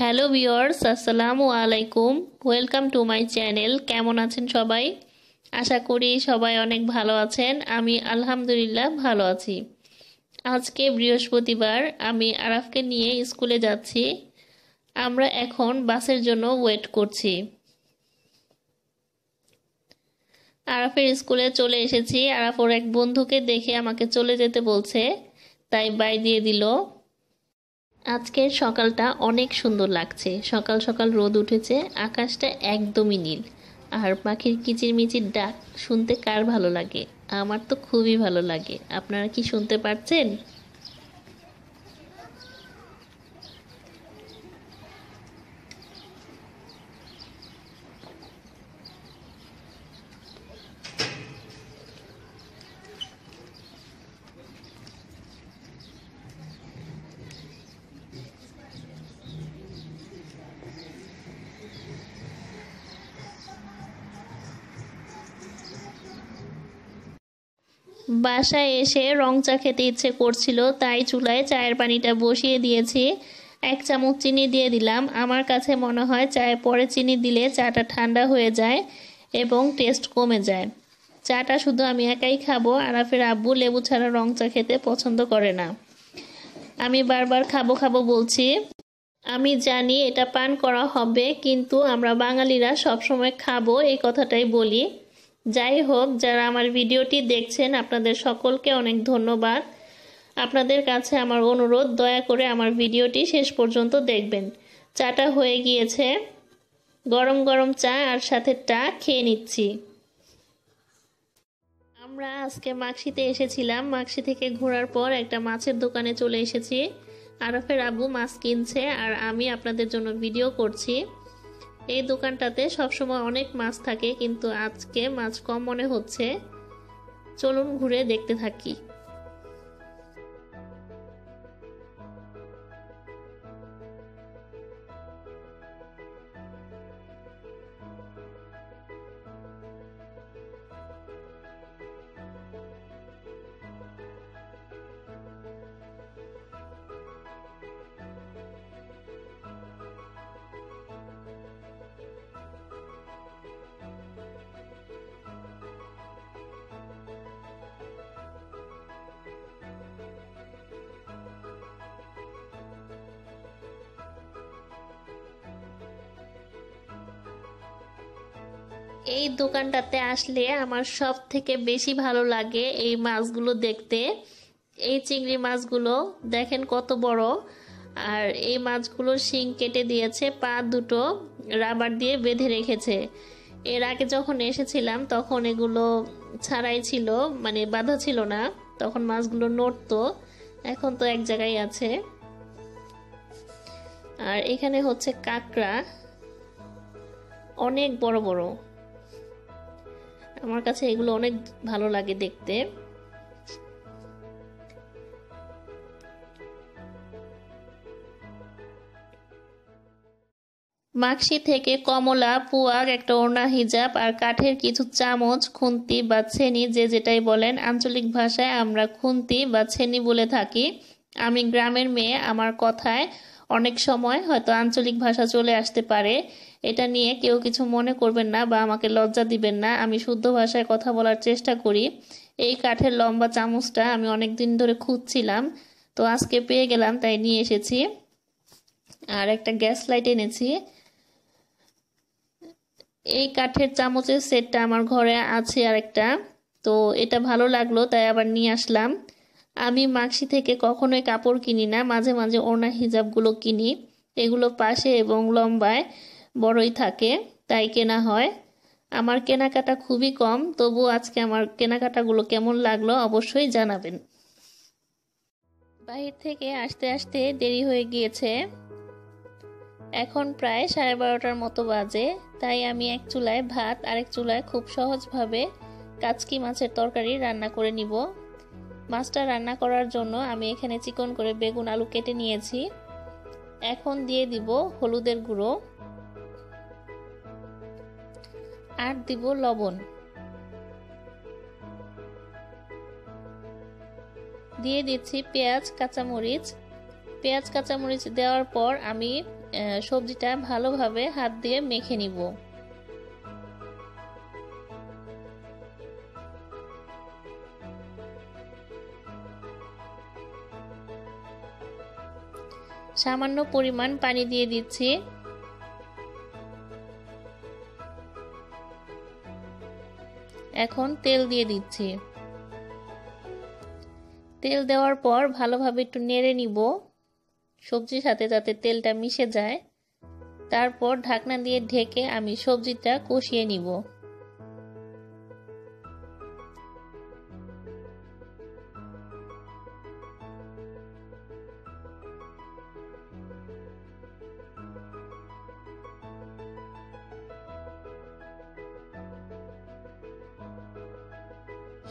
Hello viewers আসসালামু আলাইকুম। Welcome to my channel. কেমন আছেন সবাই? আশা করি সবাই অনেক ভালো আছেন। আমি আলহামদুলিল্লাহ ভালো আছি। আজকে বৃহস্পতিবার, আমি আরাফকে নিয়ে স্কুলে যাচ্ছি। আমরা এখন বাসের জন্য ওয়েট করছি। আরাফের স্কুলে চলে এসেছি। আরাফ ওর এক বন্ধুকে দেখে আমাকে চলে যেতে বলছে, তাই বাই দিয়ে দিল। আজকের সকালটা অনেক সুন্দর লাগছে। সকাল সকাল রোদ উঠেছে, আকাশটা একদমই নীল। আর পাখির কিচিরমিচির ডাক শুনতে কার ভালো লাগে? আমার তো খুবই ভালো লাগে। আপনারা কি শুনতে পাচ্ছেন বাসায় এসে রং চা খেতে ইচ্ছে করছিল, তাই চুলায় চায়ের পানিটা বসিয়ে দিয়েছি। এক চামচ চিনি দিয়ে দিলাম। আমার কাছে মনে হয় চায়ে পরে চিনি দিলে চাটা ঠান্ডা হয়ে যায় এবং টেস্ট কমে যায়। চাটা শুধু আমি একাই খাব, আরাফের আব্বু লেবু ছাড়া রং চা খেতে পছন্দ করে না। আমি বারবার খাব খাব বলছি, আমি জানি এটা পান করা হবে, কিন্তু আমরা বাঙালিরা সবসময় খাব, এই কথাটাই বলি। যাই হোক, যারা আমার ভিডিওটি দেখছেন, আপনাদের সকলকে অনেক ধন্যবাদ। আপনাদের কাছে আমার অনুরোধ, দয়া করে আমার ভিডিওটি শেষ পর্যন্ত দেখবেন। চাটা হয়ে গিয়েছে। গরম গরম চা আর সাথে টা খেয়ে নিচ্ছি। আমরা আজকে মাক্সিতে এসেছিলাম। মাক্সি থেকে ঘোরার পর একটা মাছের দোকানে চলে এসেছি। আরফের আবু মাছ কিনছে আর আমি আপনাদের জন্য ভিডিও করছি। এই দোকানটাতে সবসময় অনেক মাছ থাকে, কিন্তু আজকে মাছ কম মনে হচ্ছে। চলুন ঘুরে দেখতে থাকি। এই দোকানটাতে আসলে আমার সব থেকে বেশি ভালো লাগে এই মাছগুলো দেখতে। এই চিংড়ি মাছগুলো দেখেন কত বড়। আর এই মাছগুলো শিং কেটে দিয়েছে, পা দুটো রাবার দিয়ে বেঁধে রেখেছে। এর আগে যখন এসেছিলাম তখন এগুলো ছাড়াই ছিল মানে বাধা ছিল না। তখন মাছগুলো নড়তো, এখন তো এক জায়গায় আছে। আর এখানে হচ্ছে কাঁকড়া, অনেক বড় বড়। আমার কাছে এগুলো অনেক ভালো লাগে দেখতে। মাক্সি থেকে কমলা, পুয়াক, একটা ওড়না, হিজাব আর কাঠের কিছু চামচ, খুন্তি বা ছেনি, যে যেটাই বলেন, আঞ্চলিক ভাষায় আমরা খুন্তি বা ছেনি বলে থাকি। আমি গ্রামের মেয়ে, আমার কথায় অনেক সময় হয়তো আঞ্চলিক ভাষা চলে আসতে পারে। এটা নিয়ে কেউ কিছু মনে করবেন না বা আমাকে লজ্জা দিবেন না। আমি শুদ্ধ ভাষায় কথা বলার চেষ্টা করি। এই কাঠের লম্বা চামচটা আমি অনেক দিন ধরে খুঁজছিলাম, তো আজকে পেয়ে গেলাম, তাই নিয়ে এসেছি। আর একটা গ্যাস লাইট এনেছি। এই কাঠের চামচের সেটটা আমার ঘরে আছে আর একটা তো এটা ভালো লাগল, তাই আবার নিয়ে আসলাম। আমি মাক্সি থেকে কখনোই কাপড় কিনি না। মাঝে মাঝে ওড়না হিজাবগুলো কিনি। এগুলো পাশে এবং লম্বায় বড়ই থাকে, তাই কেনা হয়। আমার কেনাকাটা খুবই কম, তবু আজকে আমার কেনাকাটাগুলো কেমন লাগল অবশ্যই জানাবেন। বাহির থেকে আসতে আসতে দেরি হয়ে গিয়েছে। এখন প্রায় সাড়ে বারোটার মতো বাজে, তাই আমি এক চুলায় ভাত, আরেক চুলায় খুব সহজভাবে কাচকি মাছের তরকারি রান্না করে নিব। মাছটা রান্না করার জন্য আমি এখানে চিকন করে বেগুন আলু কেটে নিয়েছি। এখন দিয়ে দিব হলুদের গুঁড়ো। আর দিব লবণ। দিয়ে দিচ্ছি পেঁয়াজ, কাঁচামরিচ। পেঁয়াজ, কাঁচামরিচ দেওয়ার পর আমি সবজিটা ভালোভাবে হাত দিয়ে মেখে নিব। সামান্য পরিমাণ পানি দিয়ে দিচ্ছি। এখন তেল দিয়ে দিচ্ছি। তেল দেওয়ার পর ভালোভাবে একটু নেড়ে নিব। সবজির সাথে যাতে তেলটা মিশে যায়। তারপর ঢাকনা দিয়ে ঢেকে আমি সবজিটা কষিয়ে নিব।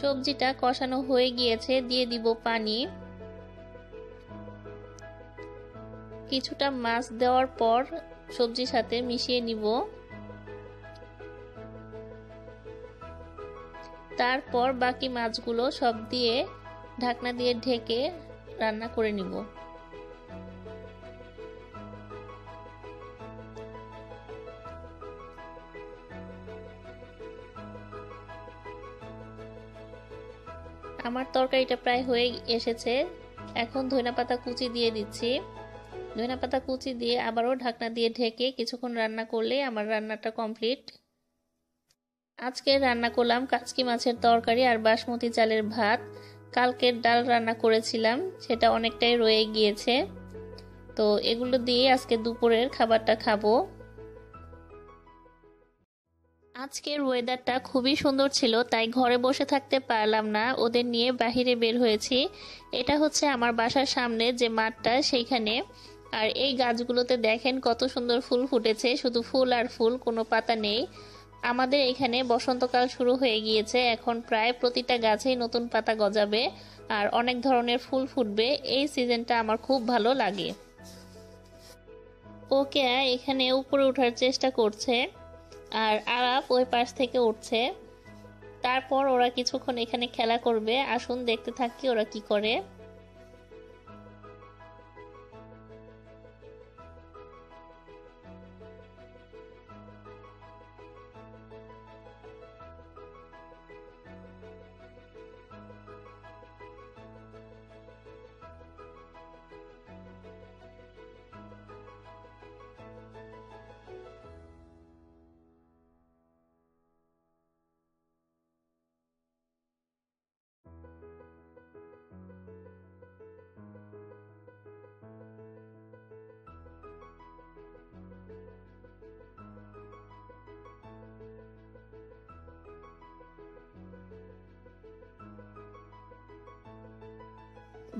সবজিটা কষানো হয়ে গিয়েছে, দিয়ে দিব পানি। কিছুটা মাছ দেওয়ার পর সবজির সাথে মিশিয়ে নিব। তারপর বাকি মাছগুলো সব দিয়ে ঢাকনা দিয়ে ঢেকে রান্না করে নিব। আমার তরকারিটা প্রায় হয়ে এসেছে। এখন ধনিয়া পাতা কুচি দিয়ে দিচ্ছি। ধনিয়া পাতা কুচি দিয়ে আবারও ঢাকনা দিয়ে ঢেকে কিছুক্ষণ রান্না করলে আমার রান্নাটা কমপ্লিট। আজকে রান্না করলাম কাচকি মাছের তরকারি আর বাসমতি চালের ভাত। কালকের ডাল রান্না করেছিলাম, সেটা অনেকটাই রয়ে গিয়েছে। তো এগুলো দিয়ে আজকে দুপুরের খাবারটা খাব। আজকের ওয়েদারটা খুবই সুন্দর ছিল, তাই ঘরে বসে থাকতে পারলাম না। ওদের নিয়ে বাহিরে বের হয়েছি। এটা হচ্ছে আমার বাসার সামনে যে মাঠটা সেইখানে। আর এই গাছগুলোতে দেখেন কত সুন্দর ফুল ফুটেছে। শুধু ফুল আর ফুল, কোনো পাতা নেই। আমাদের এখানে বসন্তকাল শুরু হয়ে গিয়েছে। এখন প্রায় প্রতিটা গাছেই নতুন পাতা গজাবে আর অনেক ধরনের ফুল ফুটবে। এই সিজনটা আমার খুব ভালো লাগে। ওকে, এখানে উপরে ওঠার চেষ্টা করছে। আর আরাপ ওই পাশ থেকে উঠছে। তারপর ওরা কিছুক্ষণ এখানে খেলা করবে। আসুন, দেখতে থাকি ওরা কি করে।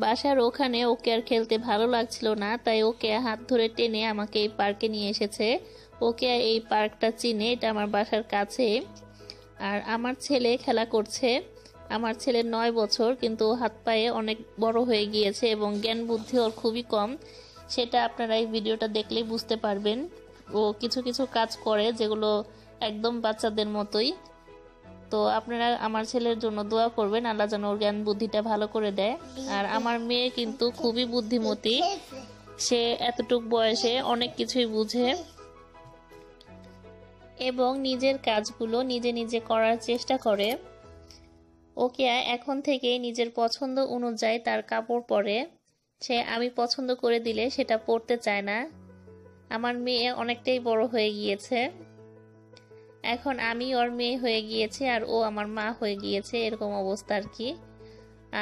বাসার ওখানে ওকে আর খেলতে ভালো লাগছিল না, তাই ওকে হাত ধরে টেনে আমাকে এই পার্কে নিয়ে এসেছে। ওকে এই পার্কটা চিনে, এটা আমার বাসার কাছে। আর আমার ছেলে খেলা করছে। আমার ছেলের নয় বছর, কিন্তু হাত পায়ে অনেক বড় হয়ে গিয়েছে এবং জ্ঞান বুদ্ধি ওর খুবই কম। সেটা আপনারা এই ভিডিওটা দেখলেই বুঝতে পারবেন। ও কিছু কিছু কাজ করে, যেগুলো একদম বাচ্চাদের মতোই। তো আপনারা আমার ছেলের জন্য দোয়া করবেন, আল্লাহ যেন ওর জ্ঞান বুদ্ধিটা ভালো করে দেয়। আর আমার মেয়ে কিন্তু খুবই বুদ্ধিমতী। সে এতটুক বয়সে অনেক কিছুই বুঝে এবং নিজের কাজগুলো নিজে নিজে করার চেষ্টা করে। ওকে এখন থেকে নিজের পছন্দ অনুযায়ী তার কাপড় পরে। সে আমি পছন্দ করে দিলে সেটা পরতে চায় না। আমার মেয়ে অনেকটাই বড় হয়ে গিয়েছে। এখন আমি ওর মেয়ে হয়ে গিয়েছে আর ও আমার মা হয়ে গিয়েছে, এরকম অবস্থা আর কি।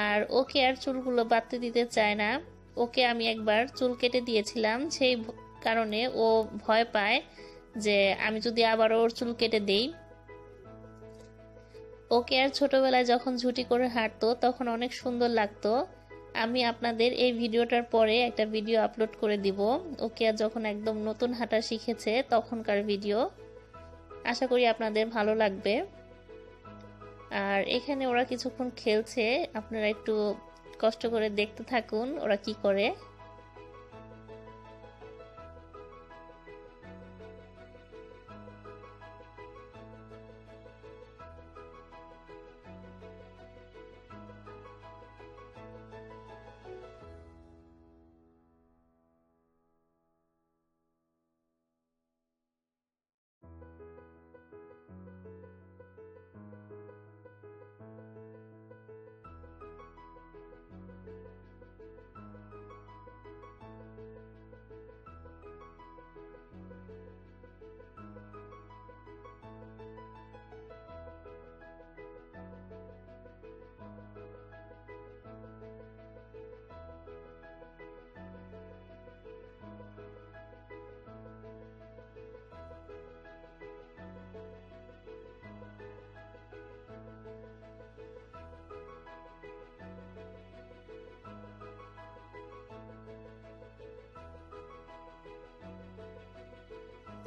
আর ওকে আর চুলগুলো বাড়তে দিতে চায় না। ওকে আমি একবার চুল কেটে দিয়েছিলাম, সেই কারণে ও ভয় পায় যে আমি যদি আবার ওর চুল কেটে দেই। ওকে আর ছোটবেলায় যখন ঝুটি করে হাঁটতো, তখন অনেক সুন্দর লাগতো। আমি আপনাদের এই ভিডিওটার পরে একটা ভিডিও আপলোড করে দিব। ওকে আর যখন একদম নতুন হাঁটা শিখেছে, তখনকার ভিডিও। আশা করি আপনাদের ভালো লাগবে। আর এখানে ওরা কিছুক্ষণ খেলছে, আপনারা একটু কষ্ট করে দেখতে থাকুন ওরা কি করে।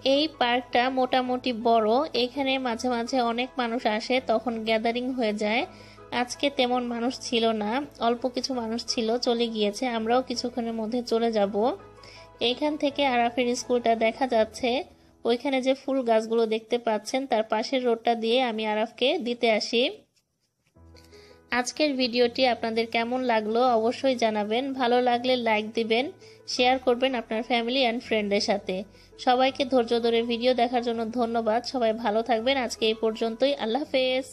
এই পার্কটা মোটামুটি বড়, এখানে মাঝে মাঝে অনেক মানুষ আসে, তখন গ্যাদারিং হয়ে যায়। আজকে তেমন মানুষ ছিল না, অল্প কিছু মানুষ ছিল, চলে গিয়েছে, আমরাও কিছুক্ষণের মধ্যে চলে যাব। এইখান থেকে আরাফের স্কুলটা দেখা যাচ্ছে, ওইখানে যে ফুল গাছগুলো দেখতে পাচ্ছেন, তার পাশের রোডটা দিয়ে আমি আরাফকে দিতে আসি। আজকের ভিডিওটি আপনাদের কেমন লাগল অবশ্যই জানাবেন। ভালো লাগলে লাইক দিবেন, শেয়ার করবেন আপনার ফ্যামিলি অ্যান্ড ফ্রেন্ডের সাথে। সবাইকে ধৈর্য ধরে ভিডিও দেখার জন্য ধন্যবাদ। সবাই ভালো থাকবেন। আজকে এই পর্যন্তই। আল্লাহ হাফেজ।